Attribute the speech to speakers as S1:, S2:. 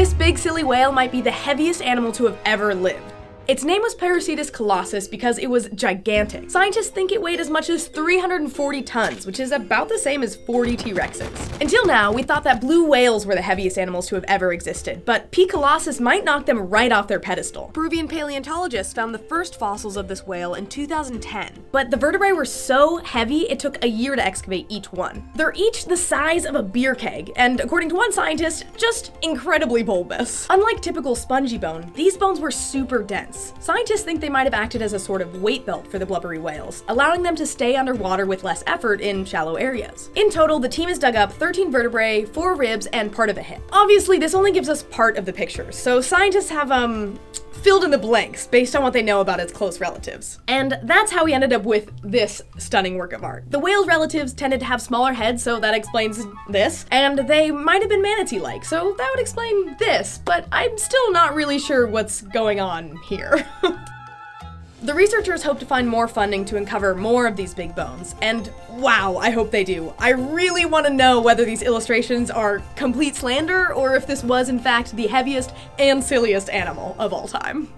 S1: This big silly whale might be the heaviest animal to have ever lived. Its name was Perucetus colossus because it was gigantic. Scientists think it weighed as much as 340 tons, which is about the same as 40 T-Rexes. Until now, we thought that blue whales were the heaviest animals to have ever existed, but P. colossus might knock them right off their pedestal. Peruvian paleontologists found the first fossils of this whale in 2010, but the vertebrae were so heavy it took a year to excavate each one. They're each the size of a beer keg, and according to one scientist, just incredibly bulbous. Unlike typical spongy bone, these bones were super dense. Scientists think they might have acted as a sort of weight belt for the blubbery whales, allowing them to stay underwater with less effort in shallow areas. In total, the team has dug up 13 vertebrae, 4 ribs, and part of a hip. Obviously, this only gives us part of the picture, so scientists have, um, filled in the blanks based on what they know about its close relatives. And that's how we ended up with this stunning work of art. The whale's relatives tended to have smaller heads, so that explains this, and they might have been manatee-like, so that would explain this, but I'm still not really sure what's going on here. The researchers hope to find more funding to uncover more of these big bones, and wow, I hope they do. I really want to know whether these illustrations are complete slander or if this was in fact the heaviest and silliest animal of all time.